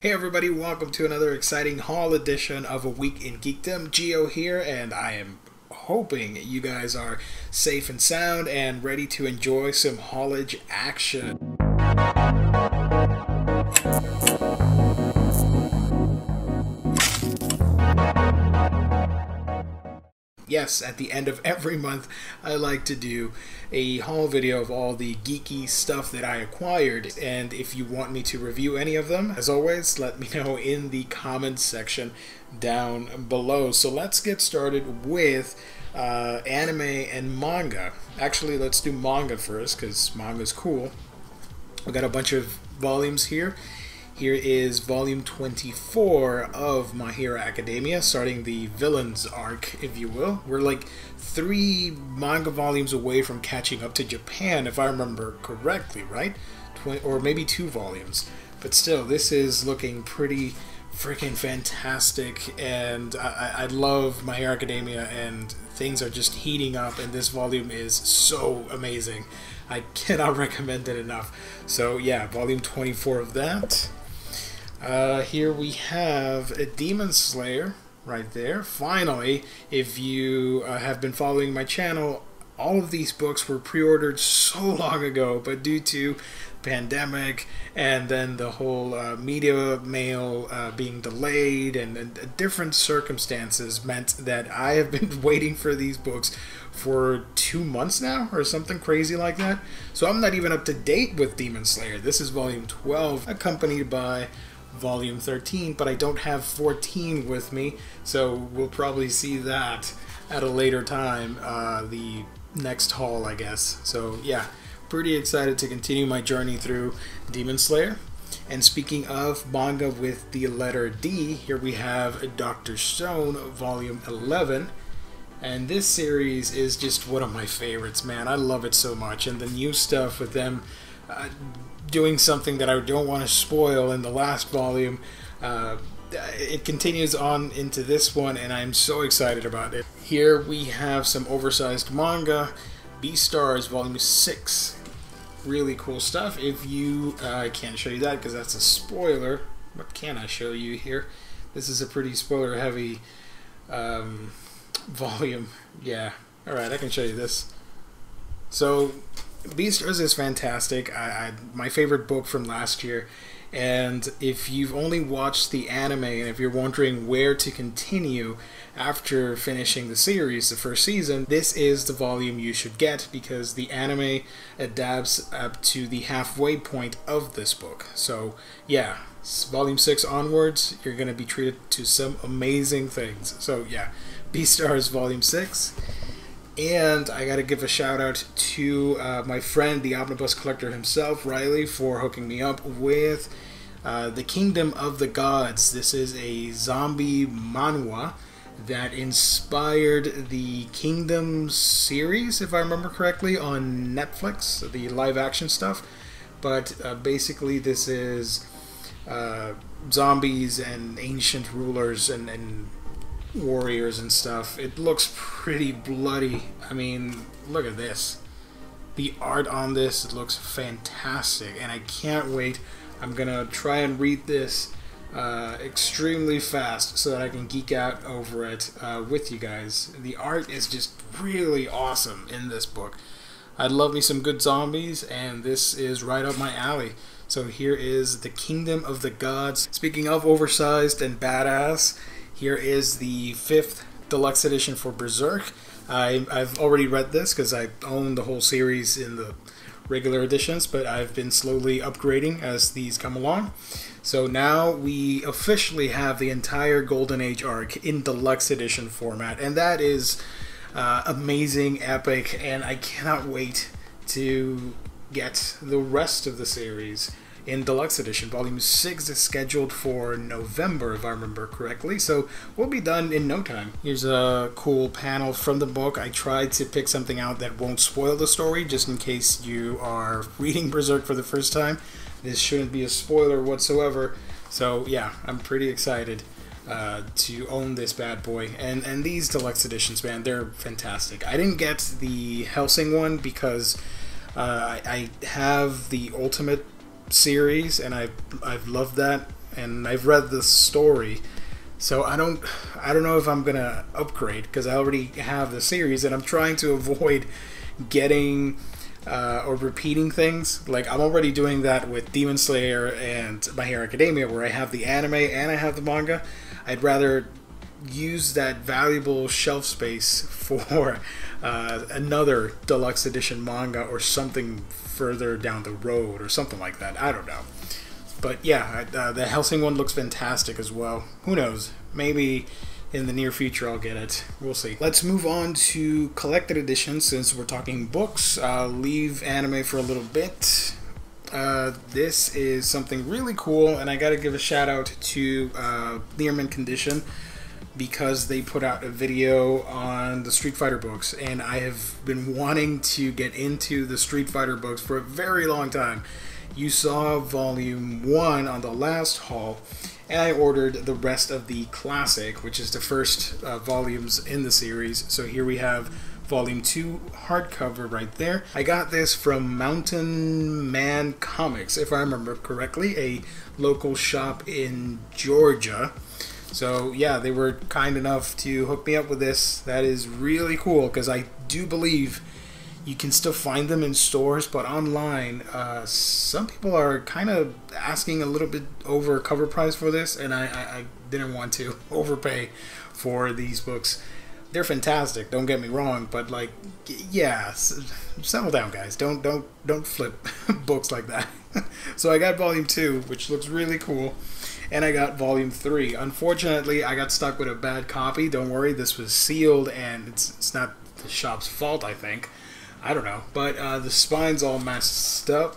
Hey everybody, welcome to another exciting haul edition of A Week in Geekdom. Geo here, and I am hoping you guys are safe and sound and ready to enjoy some haulage action. Yes, at the end of every month, I like to do a haul video of all the geeky stuff that I acquired. And if you want me to review any of them, as always, let me know in the comments section down below. So let's get started with uh, anime and manga. Actually, let's do manga first because manga's cool. I got a bunch of volumes here here is volume 24 of My Hero Academia, starting the villains arc, if you will. We're like three manga volumes away from catching up to Japan, if I remember correctly, right? Tw- or maybe two volumes. But still, this is looking pretty freaking fantastic, and I, I love My Hero Academia, and things are just heating up, and this volume is so amazing. I cannot recommend it enough. So, yeah, volume 24 of that. Uh, here we have a Demon Slayer right there. Finally, if you uh, have been following my channel, all of these books were pre-ordered so long ago, but due to pandemic and then the whole uh, media mail uh, being delayed and, and, different circumstances meant that I have been waiting for these books for two months now or something crazy like that. So I'm not even up to date with Demon Slayer. This is volume 12, accompanied by volume 13, but I don't have 14 with me, so we'll probably see that at a later time, uh, the next haul, I guess. So, yeah, pretty excited to continue my journey through Demon Slayer. And speaking of manga with the letter D, here we have Dr. Stone, volume 11. And this series is just one of my favorites, man. I love it so much. And the new stuff with them uh, doing something that I don't want to spoil in the last volume. Uh, it continues on into this one, and I'm so excited about it. Here we have some oversized manga, Beastars Volume 6. Really cool stuff. If you, uh, I can't show you that because that's a spoiler. What can I show you here? This is a pretty spoiler heavy um, volume. Yeah. Alright, I can show you this. So, Beastars is fantastic. I, I, my favorite book from last year. And if you've only watched the anime and if you're wondering where to continue after finishing the series, the first season, this is the volume you should get because the anime adapts up to the halfway point of this book. So, yeah, volume 6 onwards, you're going to be treated to some amazing things. So, yeah, Beastars volume 6. And I got to give a shout out to uh, my friend, the Omnibus Collector himself, Riley, for hooking me up with uh, The Kingdom of the Gods. This is a zombie manhwa that inspired the Kingdom series, if I remember correctly, on Netflix, the live action stuff. But uh, basically, this is uh, zombies and ancient rulers and, and warriors and stuff. It looks pretty bloody. I mean, look at this. The art on this it looks fantastic, and I can't wait. I'm gonna try and read this uh, extremely fast so that I can geek out over it uh, with you guys. The art is just really awesome in this book. I'd love me some good zombies, and this is right up my alley. So here is The Kingdom of the Gods. Speaking of oversized and badass, here is the fifth deluxe edition for Berserk. I, have already read this because I own the whole series in the regular editions, but I've been slowly upgrading as these come along. So now we officially have the entire Golden Age arc in deluxe edition format, and that is uh, amazing, epic, and I cannot wait to get the rest of the series in deluxe edition. Volume 6 is scheduled for November, if I remember correctly, so we'll be done in no time. Here's a cool panel from the book. I tried to pick something out that won't spoil the story, just in case you are reading Berserk for the first time. This shouldn't be a spoiler whatsoever, so yeah, I'm pretty excited. Uh, to own this bad boy. And and these deluxe editions, man, they're fantastic. I didn't get the Hellsing one because uh, I, I, have the Ultimate series, and I I've loved that, and I've read the story. So I don't I don't know if I'm gonna upgrade because I already have the series, and I'm trying to avoid getting uh, or repeating things. Like I'm already doing that with Demon Slayer and My Hero Academia, where I have the anime and I have the manga. I'd rather use that valuable shelf space for uh, another deluxe edition manga or something further down the road or something like that. I don't know. But yeah, uh, the Hellsing one looks fantastic as well. Who knows? Maybe in the near future I'll get it. We'll see. Let's move on to collected editions since we're talking books. Leave anime for a little bit. Uh, this is something really cool, and I gotta give a shout out to uh, Learman Condition because they put out a video on the Street Fighter books, and I have been wanting to get into the Street Fighter books for a very long time. You saw volume one on the last haul, and I ordered the rest of the classic, which is the first uh, volumes in the series. So here we have volume 2 hardcover right there. I got this from Mountain Man Comics, if I remember correctly, a local shop in Georgia. So yeah, they were kind enough to hook me up with this. That is really cool because I do believe you can still find them in stores, but online, uh, some people are kind of asking a little bit over cover price for this, and I, I, I didn't want to overpay for these books. They're fantastic. Don't get me wrong, but like, yeah, settle down, guys. Don't don't don't flip books like that. so I got volume two, which looks really cool and I got volume three. Unfortunately, I got stuck with a bad copy. Don't worry, this was sealed, and it's it's not the shop's fault. I think, I don't know, but uh, the spine's all messed up.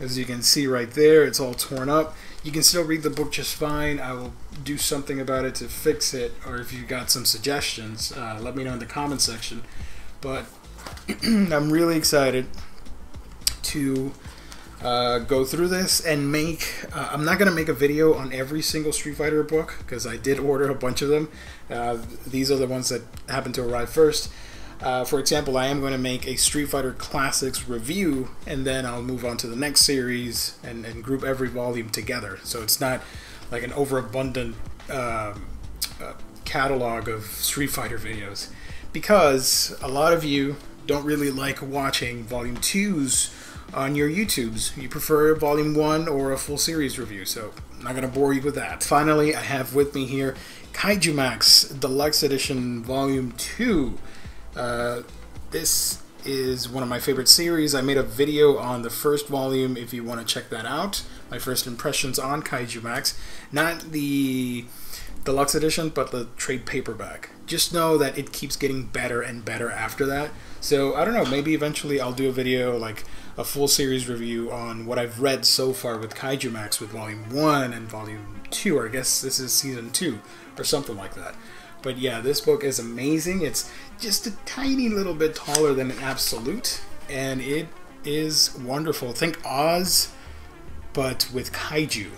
As you can see right there, it's all torn up. You can still read the book just fine. I will do something about it to fix it, or if you got some suggestions, uh, let me know in the comment section. But I'm really excited to uh, go through this and make. Uh, I'm not going to make a video on every single Street Fighter book because I did order a bunch of them. Uh, these are the ones that happen to arrive first. Uh, for example, I am going to make a Street Fighter Classics review and then I'll move on to the next series and, and group every volume together. So it's not like an overabundant um, uh, catalog of Street Fighter videos because a lot of you don't really like watching volume 2's on your YouTubes. You prefer volume one or a full series review, so I'm not going to bore you with that. Finally, I have with me here Kaiju Max Deluxe Edition Volume 2. Uh, this is one of my favorite series. I made a video on the first volume if you want to check that out. My first impressions on Kaiju Max. Not the deluxe edition, but the trade paperback. Just know that it keeps getting better and better after that. So I don't know, maybe eventually I'll do a video like a full series review on what I've read so far with Kaiju Max with Volume 1 and Volume 2, or I guess this is Season 2, or something like that. But yeah, this book is amazing. It's just a tiny little bit taller than an Absolute, and it is wonderful. Think Oz, but with kaiju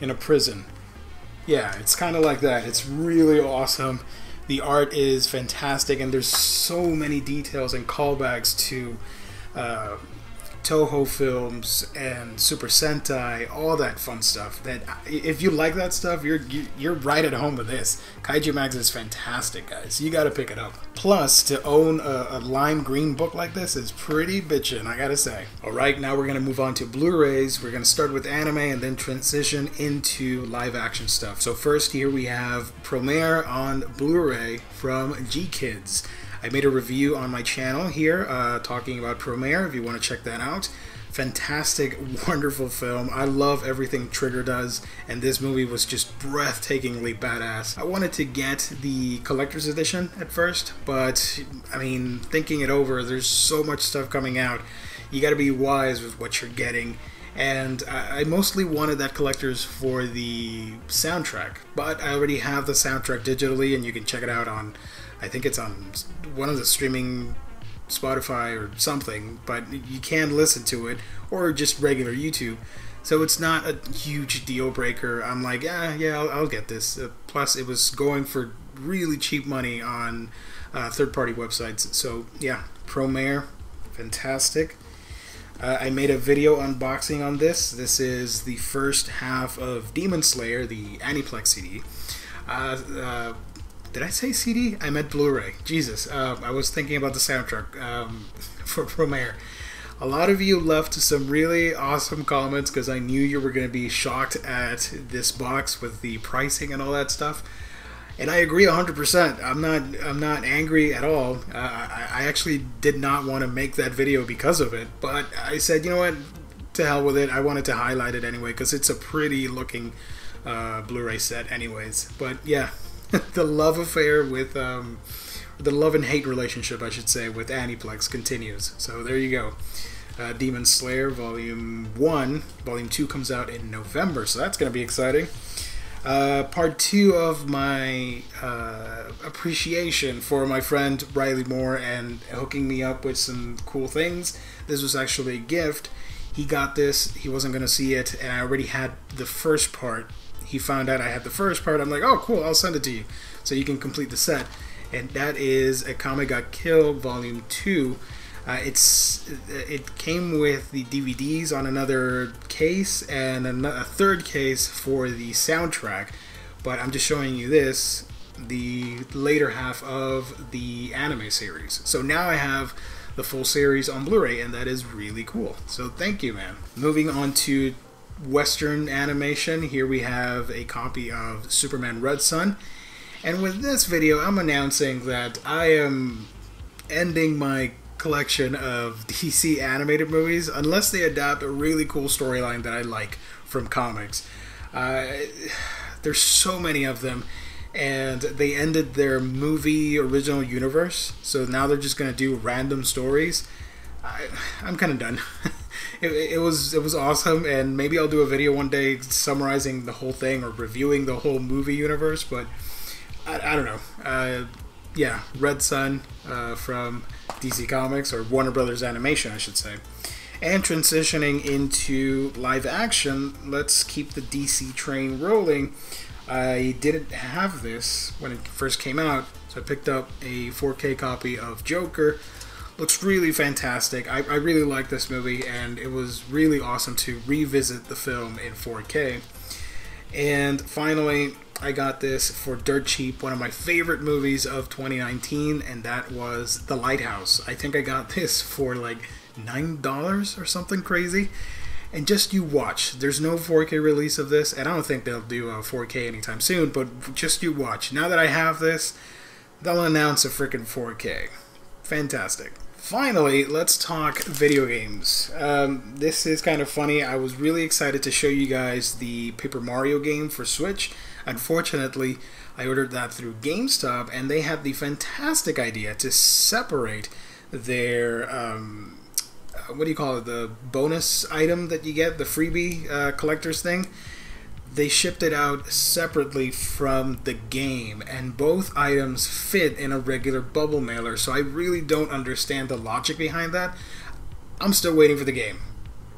in a prison. Yeah, it's kind of like that. It's really awesome. The art is fantastic, and there's so many details and callbacks to uh, Toho films and Super Sentai, all that fun stuff. That if you like that stuff, you're you're right at home with this. Kaiju Max is fantastic, guys. You got to pick it up. Plus, to own a, a, lime green book like this is pretty bitchin', I gotta say. All right, now we're gonna move on to Blu-rays. We're gonna start with anime and then transition into live action stuff. So first, here we have Promare on Blu-ray from GKIDS. I made a review on my channel here uh, talking about Promare if you want to check that out. Fantastic, wonderful film. I love everything Trigger does, and this movie was just breathtakingly badass. I wanted to get the collector's edition at first, but I mean, thinking it over, there's so much stuff coming out. You got to be wise with what you're getting and I, mostly wanted that collector's for the soundtrack, but I already have the soundtrack digitally, and you can check it out on I think it's on one of the streaming Spotify or something, but you can listen to it or just regular YouTube. So it's not a huge deal breaker. I'm like, yeah, yeah, I'll, I'll get this. Uh, plus, it was going for really cheap money on uh, third-party websites. So yeah, Promare, fantastic. Uh, I made a video unboxing on this. This is the first half of Demon Slayer, the Aniplex CD. Uh, uh, did I say CD? I meant Blu-ray. Jesus, uh, I was thinking about the soundtrack um, for Promare. A lot of you left some really awesome comments because I knew you were going to be shocked at this box with the pricing and all that stuff. And I agree 100%. I'm not I'm not angry at all. Uh, I, I actually did not want to make that video because of it, but I said, you know what, to hell with it. I wanted to highlight it anyway because it's a pretty looking uh, Blu-ray set, anyways. But yeah, the love affair with um, the love and hate relationship, I should say, with Aniplex continues. So there you go. Uh, Demon Slayer Volume 1. Volume 2 comes out in November, so that's going to be exciting. Uh, part 2 of my uh, appreciation for my friend Riley Moore and hooking me up with some cool things. This was actually a gift. He got this, he wasn't going to see it, and I already had the first part. He found out I had the first part. I'm like, oh, cool, I'll send it to you so you can complete the set. And that is Akame ga Kill Volume 2. Uh, it's it came with the DVDs on another case and a third case for the soundtrack, but I'm just showing you this, the later half of the anime series. So now I have the full series on Blu-ray, and that is really cool. So thank you, man. Moving on to Western animation, here we have a copy of Superman Red Sun. And with this video, I'm announcing that I am ending my collection of DC animated movies unless they adapt a really cool storyline that I like from comics. Uh, there's so many of them, and they ended their movie original universe, so now they're just gonna do random stories. I, am kind of done. it, it, was it was awesome, and maybe I'll do a video one day summarizing the whole thing or reviewing the whole movie universe. But I, I don't know. Uh, yeah, Red Sun uh, from DC Comics or Warner Brothers Animation, I should say. And transitioning into live action, let's keep the DC train rolling. I didn't have this when it first came out, so I picked up a 4K copy of Joker. Looks really fantastic. I, I really like this movie, and it was really awesome to revisit the film in 4K. And finally, I got this for dirt cheap, one of my favorite movies of 2019, and that was The Lighthouse. I think I got this for like $9 or something crazy. And just you watch. There's no 4K release of this, and I don't think they'll do a 4K anytime soon, but just you watch. Now that I have this, they'll announce a freaking 4K. Fantastic. Finally, let's talk video games. Um, this is kind of funny. I was really excited to show you guys the Paper Mario game for Switch. Unfortunately, I ordered that through GameStop, and they had the fantastic idea to separate their um, uh, what do you call it? The bonus item that you get, the freebie uh, collector's thing. They shipped it out separately from the game, and both items fit in a regular bubble mailer. So I really don't understand the logic behind that. I'm still waiting for the game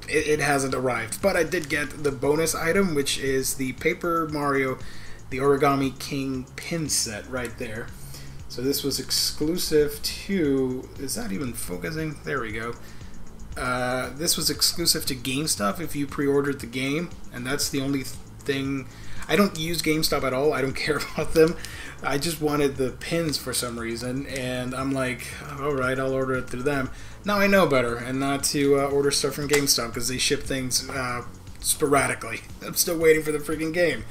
it, it hasn't arrived. But I did get the bonus item, which is the Paper Mario, the Origami King pin set right there. So this was exclusive to. Is that even focusing? There we go. Uh, this was exclusive to GameStop if you pre-ordered the game, and that's the only thing. I don't use GameStop at all. I don't care about them. I just wanted the pins for some reason, and I'm like, all right, I'll order it through them. Now I know better, and not to uh, order stuff from GameStop because they ship things uh, sporadically. I'm still waiting for the freaking game.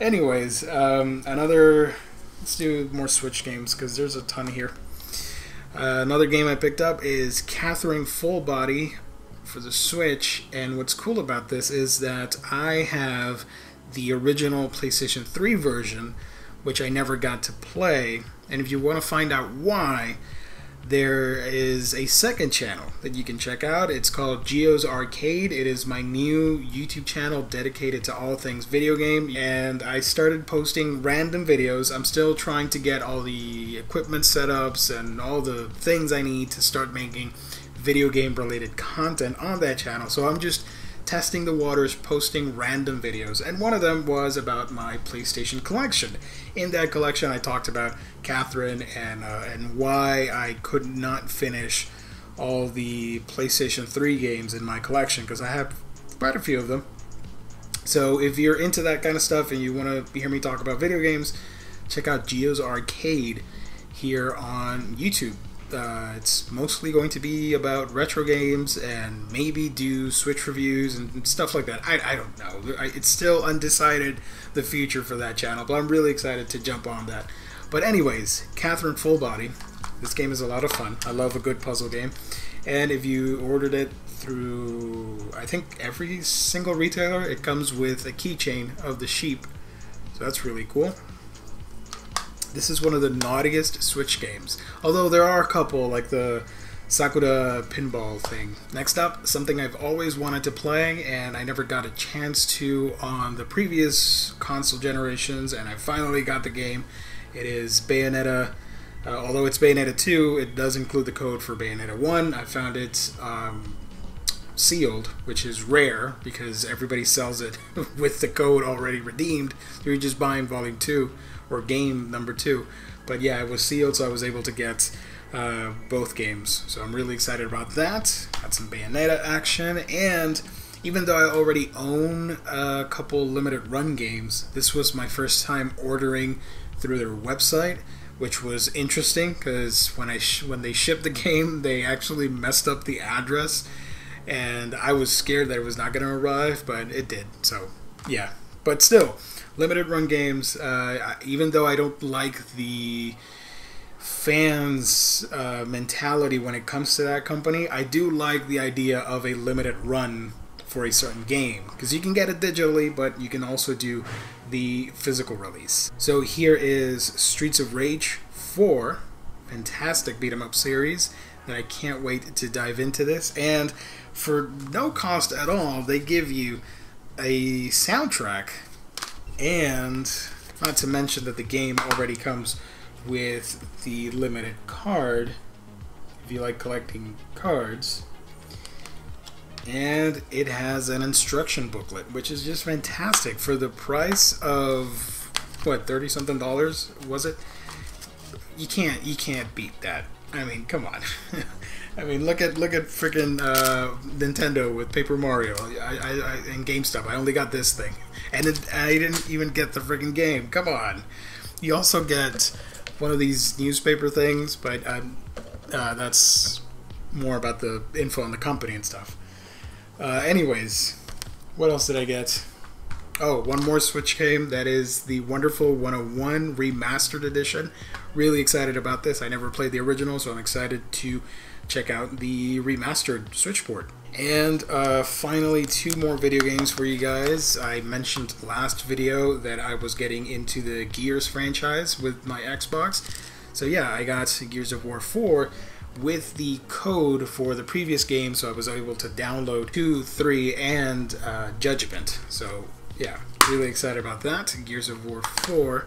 Anyways, um, another. Let's do more Switch games because there's a ton here. Uh, another game I picked up is Catherine Full Body for the Switch, and what's cool about this is that I have the original PlayStation 3 version which I never got to play. And if you want to find out why, there is a second channel that you can check out. It's called Geo's Arcade. It is my new YouTube channel dedicated to all things video game. And I started posting random videos. I'm still trying to get all the equipment setups and all the things I need to start making video game related content on that channel. So I'm just testing the waters, posting random videos, and one of them was about my PlayStation collection. In that collection, I talked about Catherine and uh, and why I could not finish all the PlayStation 3 games in my collection because I have quite a few of them. So if you're into that kind of stuff and you want to hear me talk about video games, check out Geo's Arcade here on YouTube. Uh, it's mostly going to be about retro games and maybe do Switch reviews and stuff like that. I, I don't know. I, it's still undecided the future for that channel, but I'm really excited to jump on that. But anyways, Catherine Full Body. This game is a lot of fun. I love a good puzzle game. And if you ordered it through, I think every single retailer, it comes with a keychain of the sheep. So that's really cool. This is one of the naughtiest Switch games. Although there are a couple, like the Sakura pinball thing. Next up, something I've always wanted to play and I never got a chance to on the previous console generations, and I finally got the game. It is Bayonetta. Uh, although it's Bayonetta 2, it does include the code for Bayonetta 1. I found it um, sealed, which is rare because everybody sells it with the code already redeemed. You're just buying Volume 2 or game number two. But yeah, it was sealed, so I was able to get uh, both games. So I'm really excited about that. Got some Bayonetta action, and even though I already own a couple limited run games, this was my first time ordering through their website, which was interesting because when I when they shipped the game, they actually messed up the address, and I was scared that it was not going to arrive, but it did. So yeah, but still, limited run games, uh, even though I don't like the fans' uh, mentality when it comes to that company, I do like the idea of a limited run for a certain game because you can get it digitally, but you can also do the physical release. So here is Streets of Rage 4, fantastic beat 'em up series that I can't wait to dive into this. And for no cost at all, they give you a soundtrack and not to mention that the game already comes with the limited card if you like collecting cards. And it has an instruction booklet which is just fantastic. For the price of what 30 something dollars was it? You can't you can't beat that. I mean come on I mean, look at look at freaking uh, Nintendo with Paper Mario. I, I, I and GameStop. I only got this thing, and it, I didn't even get the freaking game. Come on. You also get one of these newspaper things, but um, uh, that's more about the info on the company and stuff. Uh, anyways, what else did I get? Oh, one more Switch game. That is the Wonderful 101 Remastered Edition. Really excited about this. I never played the original, so I'm excited to check out the remastered Switch port. And uh, finally, two more video games for you guys. I mentioned last video that I was getting into the Gears franchise with my Xbox. So yeah, I got Gears of War 4 with the code for the previous game, so I was able to download 2, 3, and uh, Judgment. So yeah, really excited about that. Gears of War 4.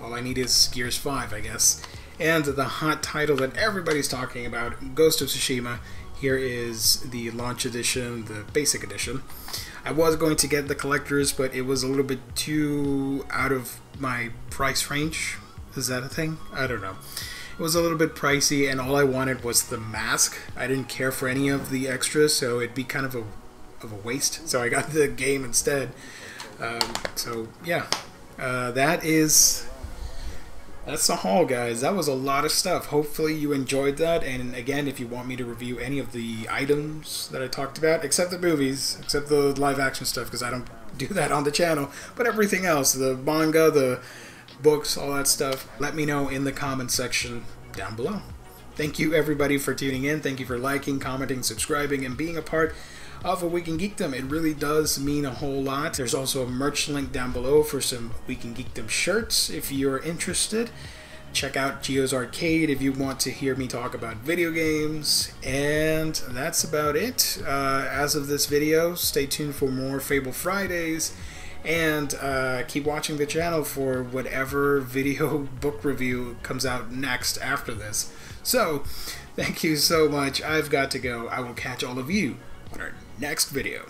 All I need is Gears 5, I guess and the hot title that everybody's talking about, Ghost of Tsushima. Here is the launch edition, the basic edition. I was going to get the collectors, but it was a little bit too out of my price range. Is that a thing? I don't know. It was a little bit pricey, and all I wanted was the mask. I didn't care for any of the extras, so it'd be kind of a of a waste. So I got the game instead. Um, so yeah, uh, that is that's the haul, guys. That was a lot of stuff. Hopefully, you enjoyed that. And again, if you want me to review any of the items that I talked about, except the movies, except the live action stuff, because I don't do that on the channel, but everything else the manga, the books, all that stuff let me know in the comment section down below. Thank you, everybody, for tuning in. Thank you for liking, commenting, subscribing, and being a part of a Week in Geekdom. It really does mean a whole lot. There's also a merch link down below for some Week in Geekdom shirts if you're interested. Check out Geo's Arcade if you want to hear me talk about video games. And that's about it. Uh, as of this video, stay tuned for more Fable Fridays. And uh, keep watching the channel for whatever video book review comes out next after this. So, thank you so much. I've got to go. I will catch all of you on our next video.